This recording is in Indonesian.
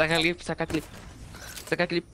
Saca clip, saca clip. Saca clip.